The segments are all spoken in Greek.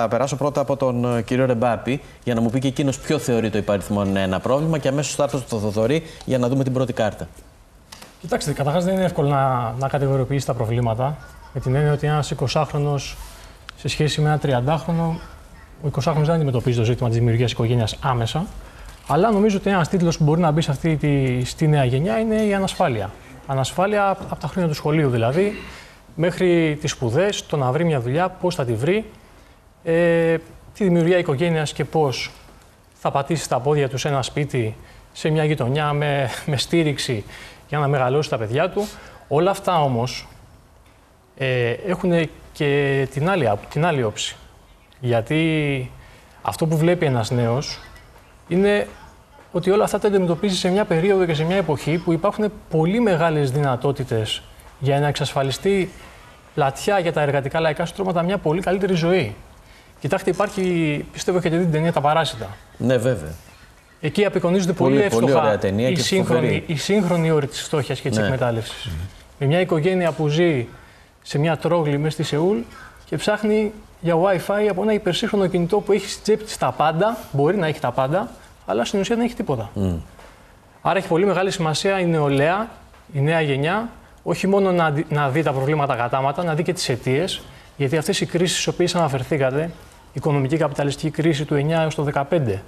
θα περάσω πρώτα από τον κύριο Ρεμπάπη για να μου πει και εκείνος ποιο θεωρεί το υπαριθμό ένα πρόβλημα και αμέσως θα έρθω στο Θοδωρή για να δούμε την πρώτη κάρτα. Κοιτάξτε, καταρχάς δεν είναι εύκολο να, να κατηγοριοποιήσει τα προβλήματα. Με την έννοια ότι ένας 20χρονο σε σχέση με ένα 30χρονο, ο 20χρονο δεν αντιμετωπίζει το ζήτημα της δημιουργίας οικογένειας άμεσα. Αλλά νομίζω ότι ένας τίτλος που μπορεί να μπει σε αυτή τη, στη νέα γενιά είναι η ανασφάλεια. Ανασφάλεια από τα χρόνια του σχολείου δηλαδή, μέχρι τις σπουδές, το να βρει μια δουλειά, πώς θα τη βρει, ε, τη δημιουργία οικογένειας και πώς θα πατήσεις τα πόδια τους σε ένα σπίτι, σε μια γειτονιά με, με στήριξη για να μεγαλώσει τα παιδιά του. Όλα αυτά όμως ε, έχουν και την άλλη, την άλλη όψη. Γιατί αυτό που βλέπει ένας νέος είναι ότι όλα αυτά τα αντιμετωπίζει σε μια περίοδο και σε μια εποχή που υπάρχουν πολύ μεγάλες δυνατότητες για να εξασφαλιστεί πλατιά για τα εργατικά λαϊκά στρώματα μια πολύ καλύτερη ζωή. Κοιτάξτε, υπάρχει, πιστεύω έχετε δει την ταινία Τα Παράσιτα. Ναι, βέβαια. Εκεί απεικονίζονται πολύ, πολύ εύστοχα η, σύγχρονη, η σύγχρονη όρη της φτώχειας και της ναι. εκμετάλλευσης. Με μια οικογένεια που ζει σε μια τρόγλη μέσα στη Σεούλ και ψάχνει για WiFi από ένα υπερσύγχρονο κινητό που έχει στη τσέπη της τα πάντα, μπορεί να έχει τα πάντα, αλλά στην ουσία δεν έχει τίποτα. Άρα έχει πολύ μεγάλη σημασία η νεολαία, η νέα γενιά, όχι μόνο να, να δει τα προβλήματα κατάματα, να δει και τις αιτίες, γιατί αυτές οι κρίσεις στις οποίες αναφερθήκατε, η οικονομική καπιταλιστική κρίση του 9 έως το 15,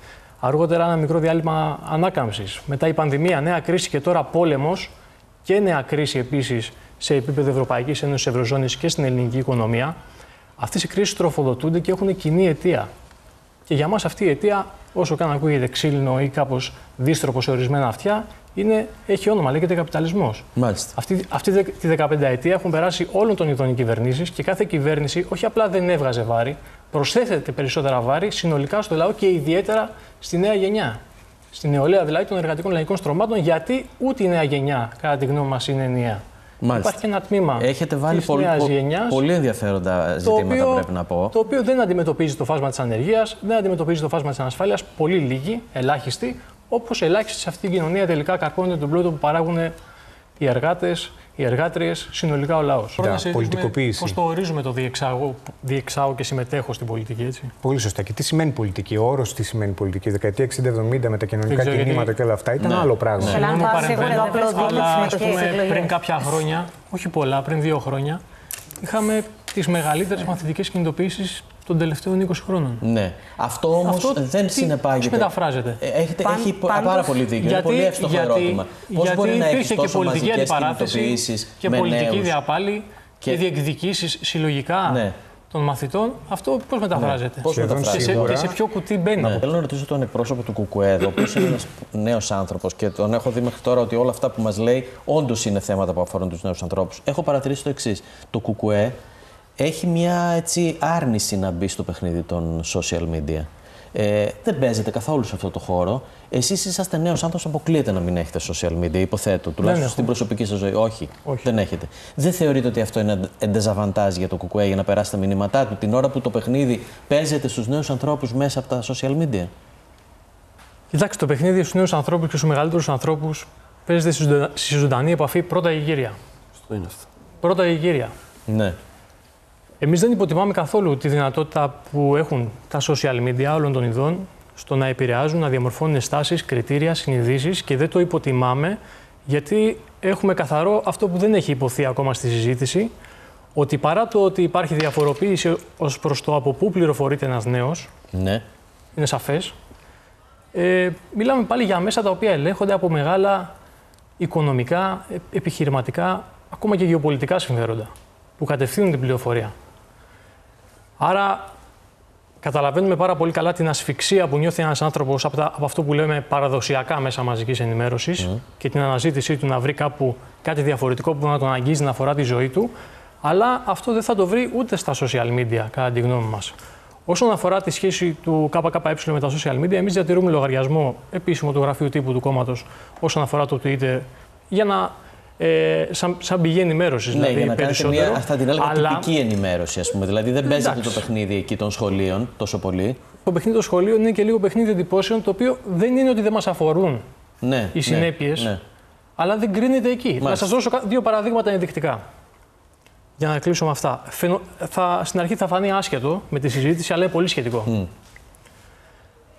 Αργότερα ένα μικρό διάλειμμα ανάκαμψης. Μετά η πανδημία, νέα κρίση και τώρα πόλεμος και νέα κρίση επίσης σε επίπεδο Ευρωπαϊκής Ένωσης Ευρωζώνης και στην ελληνική οικονομία. Αυτές οι κρίσεις τροφοδοτούνται και έχουν κοινή αιτία. Και για μας αυτή η αιτία, όσο και αν ακούγεται ξύλινο ή κάπως δίστροπο σε ορισμένα αυτιά, είναι, έχει όνομα, λέγεται καπιταλισμός. Αυτή, αυτή τη 15 ετία έχουν περάσει όλων των ειδών κυβερνήσεις και κάθε κυβέρνηση όχι απλά δεν έβγαζε βάρη, προσθέτεται περισσότερα βάρη συνολικά στο λαό και ιδιαίτερα στη νέα γενιά. Στη νεολαία δηλαδή των εργατικών λαϊκών στρωμάτων, γιατί ούτε η νέα γενιά, κατά τη γνώμη μας, είναι ενιαία. Μάλιστα. Υπάρχει ένα τμήμα Έχετε βάλει πολύ, γενιάς, πολύ ενδιαφέροντα ζητήματα, οποίο, πρέπει να πω. Το οποίο δεν αντιμετωπίζει το φάσμα της ανεργίας, δεν αντιμετωπίζει το φάσμα της ανασφάλειας. Πολύ λίγοι, ελάχιστοι, όπως ελάχιστοι σε αυτή την κοινωνία τελικά καρπώνεται τον πλούτο που παράγουν οι εργάτες, οι εργάτριες, συνολικά ο λαός. πολιτικοποίηση. Πώς το ορίζουμε το διεξάγω, διεξάγω και συμμετέχω στην πολιτική, έτσι. Πολύ σωστά. Και τι σημαίνει πολιτική, ο όρος τι σημαίνει πολιτική; Δεκαετία 60-70 με τα κοινωνικά κινήματα και όλα αυτά ήταν ναι. άλλο πράγμα. Ναι. Ναι. Αλλά πούμε, πριν κάποια χρόνια, όχι πολλά, πριν δύο χρόνια, είχαμε τις μεγαλύτερες μαθητικές κινητοποιήσεις των τελευταίων 20 χρόνων. Ναι. Αυτό όμως δεν τι, συνεπάγεται. Πώ μεταφράζεται; Ε, έχετε, Παν, έχει πάντως, πάρα πολύ δίκιο. Γιατί, είναι πολύ εύστοχο γιατί, ερώτημα. Πώς μπορεί να έχεις και πολιτική αντιπαράθεση και πολιτική νέους. διαπάλη και, και διεκδικήσεις συλλογικά. Ναι των μαθητών, αυτό πώς μεταφράζεται; Ναι, πώς μεταφράζεται; Και, σε, ποιο κουτί μπαίνει; Ναι. Θέλω να ρωτήσω τον εκπρόσωπο του Κουκουέδο, ο οποίο είναι ένας νέος άνθρωπος και τον έχω δει μέχρι τώρα ότι όλα αυτά που μας λέει όντως είναι θέματα που αφορούν τους νέους ανθρώπους. Έχω παρατηρήσει το εξής. Το Κουκουέ έχει μια έτσι, άρνηση να μπει στο παιχνίδι των social media. Ε, δεν παίζετε καθόλου σε αυτό το χώρο. Εσείς είσαστε νέος άνθρωπος, αποκλείεται να μην έχετε social media, υποθέτω. Τουλάχιστον στην προσωπική σας ζωή. Όχι, Όχι, δεν έχετε. Δεν θεωρείτε ότι αυτό είναι εντεζαβαντάζ για το Κουκουέ για να περάσει τα μηνύματά του την ώρα που το παιχνίδι παίζεται στους νέους ανθρώπους μέσα από τα social media; Κοιτάξτε, το παιχνίδι στους νέους ανθρώπους και στους μεγαλύτερους ανθρώπους παίζεται στη ζωντανή επαφή πρώτα η γύρια. Αυτό είναι αυτό. Πρώτα η γύρια. Ναι. Εμείς δεν υποτιμάμε καθόλου τη δυνατότητα που έχουν τα social media όλων των ειδών στο να επηρεάζουν, να διαμορφώνουν στάσεις, κριτήρια, συνειδήσεις και δεν το υποτιμάμε γιατί έχουμε καθαρό αυτό που δεν έχει υποθεί ακόμα στη συζήτηση ότι παρά το ότι υπάρχει διαφοροποίηση ως προς το από πού πληροφορείται ένας νέος, ναι. είναι σαφές, ε, μιλάμε πάλι για μέσα τα οποία ελέγχονται από μεγάλα οικονομικά, επιχειρηματικά, ακόμα και γεωπολιτικά συμφέροντα που κατευθύνουν την πληροφορία. Άρα καταλαβαίνουμε πάρα πολύ καλά την ασφυξία που νιώθει ένας άνθρωπος από, από, αυτό που λέμε παραδοσιακά μέσα μαζικής ενημέρωσης mm. και την αναζήτησή του να βρει κάπου κάτι διαφορετικό που να τον αγγίζει να αφορά τη ζωή του. Αλλά αυτό δεν θα το βρει ούτε στα social media, κατά τη γνώμη μας. Όσον αφορά τη σχέση του ΚΚΕ με τα social media, εμείς διατηρούμε λογαριασμό επίσημο του γραφείου τύπου του κόμματος όσον αφορά το Twitter για να ε, σαν, σαν πηγή ενημέρωσης. Ναι, δηλαδή, για να κάνετε μια, αυτά την έλεγα, αλλά... τυπική ενημέρωση, ας πούμε. Δηλαδή δεν παίζεται το παιχνίδι εκεί των σχολείων τόσο πολύ. Το παιχνίδι των σχολείων είναι και λίγο παιχνίδι εντυπώσεων, το οποίο δεν είναι ότι δεν μας αφορούν ναι, οι συνέπειες, ναι, ναι. αλλά δεν κρίνεται εκεί. Μάλιστα. Να σας δώσω δύο παραδείγματα ενδεικτικά. Για να κλείσω με αυτά. Θα, στην αρχή θα φανεί άσχετο με τη συζήτηση, αλλά είναι πολύ σχετικό.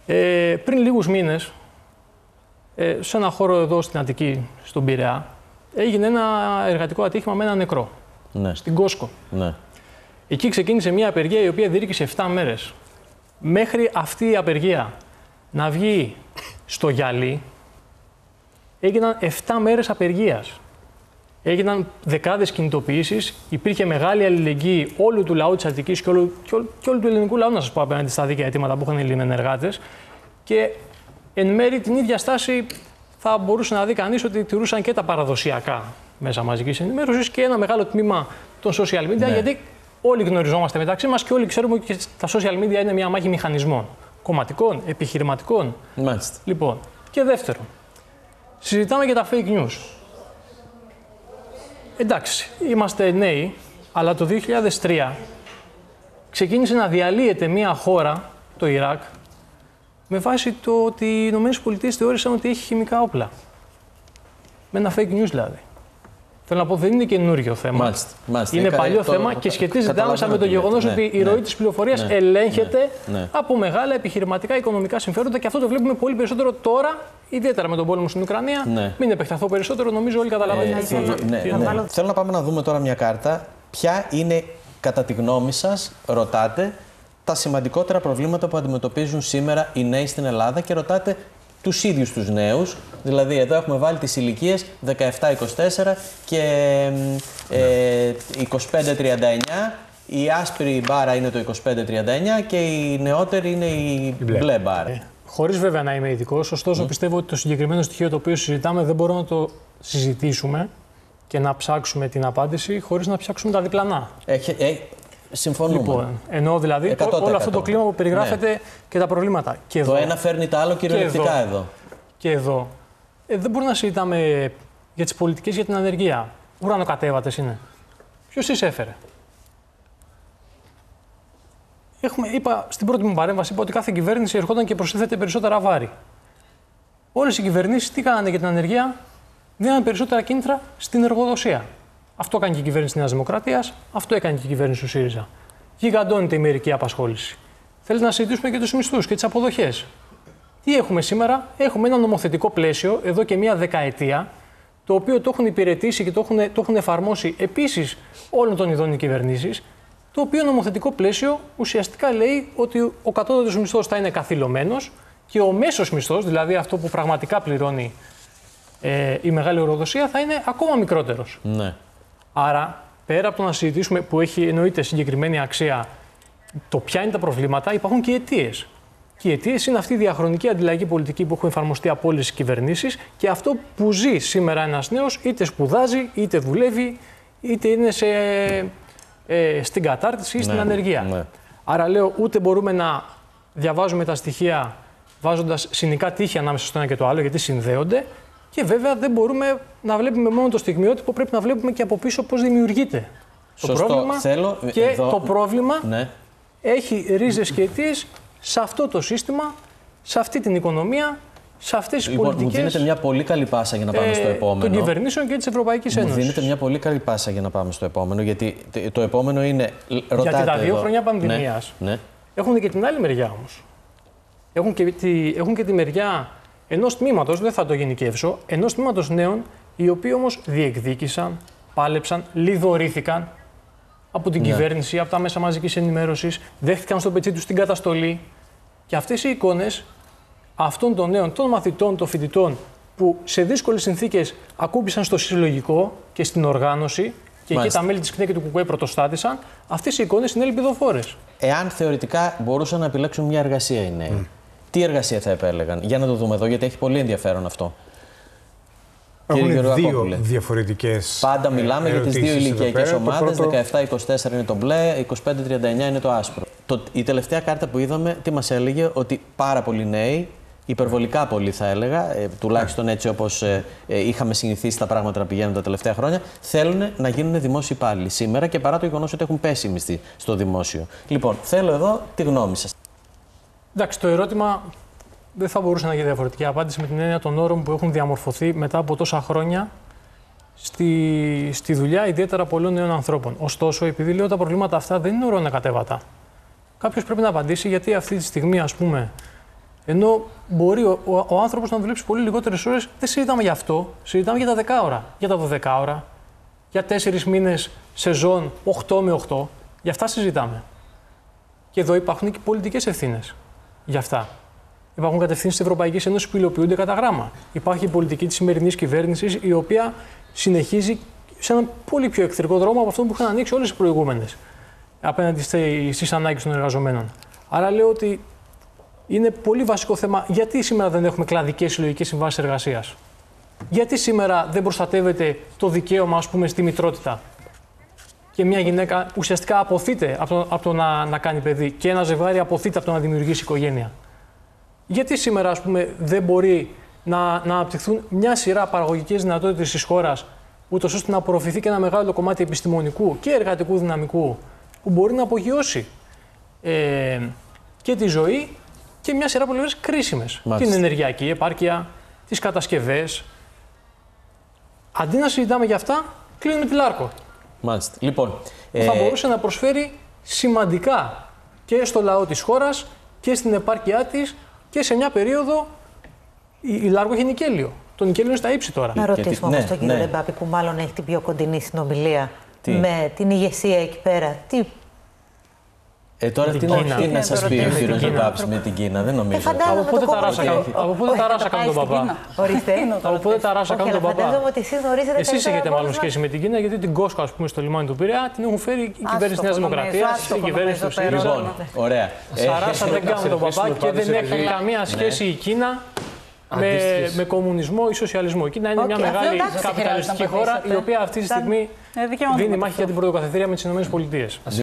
Ε, πριν λίγους μήνες, ε, σε ένα χώρο εδώ στην Αττική, στον Πειραιά, έγινε ένα εργατικό ατύχημα με ένα νεκρό. Ναι. Στην Κόσκο. Ναι. Εκεί ξεκίνησε μια απεργία η οποία διήρκησε 7 μέρες. Μέχρι αυτή η απεργία να βγει στο γυαλί, έγιναν 7 μέρες απεργίας. Έγιναν δεκάδες κινητοποιήσεις, υπήρχε μεγάλη αλληλεγγύη όλου του λαού της Αττικής και, όλου, και, και όλου του ελληνικού λαού, να σας πω απέναντι στα δίκαια αιτήματα που είχαν οι Ελληνεργάτε. Και εν μέρη την ίδια στάση θα μπορούσε να δει κανείς ότι τηρούσαν και τα παραδοσιακά μέσα μαζικής ενημέρωσης και ένα μεγάλο τμήμα των social media, ναι. γιατί όλοι γνωριζόμαστε μεταξύ μας και όλοι ξέρουμε ότι τα social media είναι μια μάχη μηχανισμών. Κομματικών, επιχειρηματικών. Μάλιστα. Λοιπόν, και δεύτερον, συζητάμε για τα fake news. Εντάξει, είμαστε νέοι, αλλά το 2003 ξεκίνησε να διαλύεται μια χώρα, το Ιράκ, με βάση το ότι οι ΗΠΑ θεώρησαν ότι έχει χημικά όπλα. Με ένα fake news δηλαδή. Θέλω να πω, δεν είναι καινούριο θέμα. Μάλιστα, μάλιστα. Είναι παλιό θέμα και σχετίζεται άμεσα με το γεγονός ναι, ότι η ροή ναι, της πληροφορίας ναι, ελέγχεται ναι, από μεγάλα επιχειρηματικά οικονομικά συμφέροντα και αυτό το βλέπουμε πολύ περισσότερο τώρα, ιδιαίτερα με τον πόλεμο στην Ουκρανία. Μην επεκταθώ περισσότερο, νομίζω όλοι καταλαβαίνουν. Ε, Θέλω να πάμε να δούμε τώρα μια κάρτα. Ποια είναι, κατά τη γνώμη σας, ρωτάτε, τα σημαντικότερα προβλήματα που αντιμετωπίζουν σήμερα οι νέοι στην Ελλάδα και ρωτάτε τους ίδιους τους νέους. Δηλαδή, εδώ έχουμε βάλει τις ηλικίες 17-24 και ε, 25-39. Η άσπρη μπάρα είναι το 25-39 και η νεότερη είναι η μπλε, μπάρα. Ε, Χωρίς βέβαια να είμαι ειδικός, ωστόσο mm. πιστεύω ότι το συγκεκριμένο στοιχείο το οποίο συζητάμε δεν μπορούμε να το συζητήσουμε και να ψάξουμε την απάντηση χωρίς να ψάξουμε τα διπλανά. Έχει, ε, Συμφωνούμε. Λοιπόν, εννοώ δηλαδή όλο αυτό το κλίμα που περιγράφεται ναι. και τα προβλήματα. Και το ένα φέρνει τα άλλο κυριολεκτικά εδώ. εδώ. Και εδώ. Ε, δεν μπορούμε να συζητάμε για τις πολιτικές για την ανεργία. Ουρανοκατέβατε είναι. Ποιος τις έφερε; Έχουμε, είπα στην πρώτη μου παρέμβαση είπα ότι κάθε κυβέρνηση ερχόταν και προσθέθεται περισσότερα βάρη. Όλες οι κυβερνήσεις τι κάνανε για την ανεργία, δίνανε περισσότερα κίνητρα στην εργοδοσία. Αυτό έκανε και η κυβέρνηση της Νέας Δημοκρατίας, αυτό έκανε και η κυβέρνηση του ΣΥΡΙΖΑ. Γιγαντώνεται η μερική απασχόληση. Θέλεις να συζητήσουμε και τους μισθούς και τις αποδοχές. Τι έχουμε σήμερα, έχουμε ένα νομοθετικό πλαίσιο εδώ και μία δεκαετία, το οποίο το έχουν υπηρετήσει και το έχουν, το έχουν εφαρμόσει επίσης όλων των ειδών οι κυβερνήσεις, το οποίο νομοθετικό πλαίσιο ουσιαστικά λέει ότι ο κατώτατος μισθός θα είναι καθυλωμένος και ο μέσος μισθός, δηλαδή αυτό που πραγματικά πληρώνει ε, η μεγάλη οροδοσία, θα είναι ακόμα μικρότερος. Ναι. Άρα, πέρα από το να συζητήσουμε που έχει εννοείται συγκεκριμένη αξία το ποια είναι τα προβλήματα, υπάρχουν και αιτίες. Και οι αιτίες είναι αυτή η διαχρονική αντιλαγή πολιτική που έχουν εφαρμοστεί από όλες τις κυβερνήσεις και αυτό που ζει σήμερα ένας νέος, είτε σπουδάζει, είτε δουλεύει, είτε είναι σε, ε, στην κατάρτιση ή στην ναι, ανεργία. Ναι. Άρα λέω, ούτε μπορούμε να διαβάζουμε τα στοιχεία βάζοντας συνικά τύχη ανάμεσα στο ένα και το άλλο, γιατί συνδέονται, και βέβαια δεν μπορούμε να βλέπουμε μόνο το στιγμιότυπο, πρέπει να βλέπουμε και από πίσω πώς δημιουργείται το πρόβλημα. Θέλω, και το πρόβλημα ναι. έχει ρίζες και αιτίες σε αυτό το σύστημα, σε αυτή την οικονομία, σε αυτές τις λοιπόν, πολιτικές. Μου δίνετε μια πολύ καλή πάσα για να πάμε στο ε, επόμενο. Των κυβερνήσεων και της Ευρωπαϊκής Ένωσης. Μου δίνετε μια πολύ καλή πάσα για να πάμε στο επόμενο, γιατί το επόμενο είναι. Ρωτάτε γιατί τα δύο εδώ. χρόνια πανδημίας ναι, ναι. έχουν και την άλλη μεριά όμως. Έχουν, έχουν και τη μεριά ενός τμήματος, δεν θα το γενικεύσω, ενός τμήματος νέων, οι οποίοι όμως διεκδίκησαν, πάλεψαν, λιδωρήθηκαν από την ναι. κυβέρνηση, από τα μέσα μαζικής ενημέρωσης, δέχτηκαν στο πετσί τους την καταστολή. Και αυτές οι εικόνες αυτών των νέων, των μαθητών, των φοιτητών, που σε δύσκολες συνθήκες ακούμπησαν στο συλλογικό και στην οργάνωση και εκεί τα μέλη της ΚΝΕ και του ΚΚΕ πρωτοστάτησαν, αυτές οι εικόνες είναι ελπιδοφόρες. Εάν θεωρητικά μπορούσαν να επιλέξουν μια εργασία οι νέοι, τι εργασία θα επέλεγαν. Για να το δούμε εδώ, γιατί έχει πολύ ενδιαφέρον αυτό. Έχουν δύο διαφορετικές. Πάντα μιλάμε για τις δύο ηλικιακές ομάδες. Πρώτο... 17-24 είναι το μπλε, 25-39 είναι το άσπρο. Το, η τελευταία κάρτα που είδαμε, τι μας έλεγε, ότι πάρα πολλοί νέοι, υπερβολικά πολλοί θα έλεγα, ε, τουλάχιστον έτσι όπως ε, ε, είχαμε συνηθίσει τα πράγματα να πηγαίνουν τα τελευταία χρόνια, θέλουν να γίνουν δημόσιοι υπάλληλοι σήμερα και παρά το γεγονός ότι έχουν πέσει οι μισθοί στο δημόσιο. Λοιπόν, θέλω εδώ τη γνώμη σας. Εντάξει, το ερώτημα δεν θα μπορούσε να γίνει διαφορετική απάντηση με την έννοια των όρων που έχουν διαμορφωθεί μετά από τόσα χρόνια στη, στη δουλειά ιδιαίτερα πολλών νέων ανθρώπων. Ωστόσο, επειδή λέω τα προβλήματα αυτά δεν είναι ορόνα κατέβατα. Κάποιος πρέπει να απαντήσει γιατί αυτή τη στιγμή, ας πούμε, ενώ μπορεί ο, ο, ο άνθρωπος να δουλέψει πολύ λιγότερες ώρες, δεν συζητάμε για αυτό. Συζητάμε για τα 10 ώρα, για τα 12 ώρα, για 4 μήνες σεζόν 8 με 8. Για αυτά συζητάμε. Και εδώ υπάρχουν και πολιτικές ευθύνες για αυτά. Υπάρχουν κατευθύνσεις της Ευρωπαϊκής Ένωσης που υλοποιούνται κατά γράμμα. Υπάρχει η πολιτική της σημερινής κυβέρνησης, η οποία συνεχίζει σε έναν πολύ πιο εχθρικό δρόμο από αυτό που είχαν ανοίξει όλες οι προηγούμενες απέναντι στις ανάγκες των εργαζομένων. Άρα λέω ότι είναι πολύ βασικό θέμα γιατί σήμερα δεν έχουμε κλαδικές συλλογικές συμβάσεις εργασίας; Γιατί σήμερα δεν προστατεύεται το δικαίωμα, ας πούμε, στη μητρότητα; Και μια γυναίκα ουσιαστικά αποθείται από το, από το να, να κάνει παιδί και ένα ζευγάρι αποθείται από το να δημιουργήσει οικογένεια. Γιατί σήμερα, ας πούμε, δεν μπορεί να, να αναπτυχθούν μια σειρά παραγωγικές δυνατότητες της χώρας, ούτως ώστε να απορροφηθεί και ένα μεγάλο κομμάτι επιστημονικού και εργατικού δυναμικού που μπορεί να απογειώσει ε, και τη ζωή και μια σειρά πολλές κρίσιμες. Την ενεργειακή επάρκεια, τις κατασκευές. Αντί να συζητάμε για αυτά, κλείνουμε τη Λάρκο. Μάλιστα. Λοιπόν, ε... Θα μπορούσε να προσφέρει σημαντικά και στο λαό της χώρας και στην επάρκειά της και σε μια περίοδο η, η Λάρκο έχει νικέλιο. Το νικέλιο είναι στα ύψη τώρα. Να ρωτήσουμε όμως ναι, τον κύριο ναι. Ρεμπάπη που μάλλον έχει την πιο κοντινή συνομιλία με την ηγεσία εκεί πέρα. Τι ε, τώρα τι, τι να σας πει ο κύριος Ρεμπάπης με την Κίνα, δεν νομίζω. Ε, από πότε τα ράσα κάνουν τον παπά; Ορίστε. Από πότε τα ράσα κάνουν τον παπά; Φαντάζομαι ότι εσείς γνωρίζετε Εσείς έχετε μάλλον σχέση με την Κίνα, γιατί την Κόσκο, ας πούμε, στο λιμάνι του Πειραιά την έχουν φέρει η κυβέρνηση της Νέας Δημοκρατίας, η κυβέρνηση του ΣΥΡΙΖΑ. Λοιπόν, ωραία. Σαράσα δεν κάνουν τον παπά και δεν έχει καμία σχέση η Κίνα με, με κομμουνισμό ή σοσιαλισμό. Η Κίνα είναι μια μεγάλη καπιταλιστική χώρα η οποία αυτή τη στιγμή δίνει μάχη για την πρωτοκαθεδρία με τις ΗΠΑ.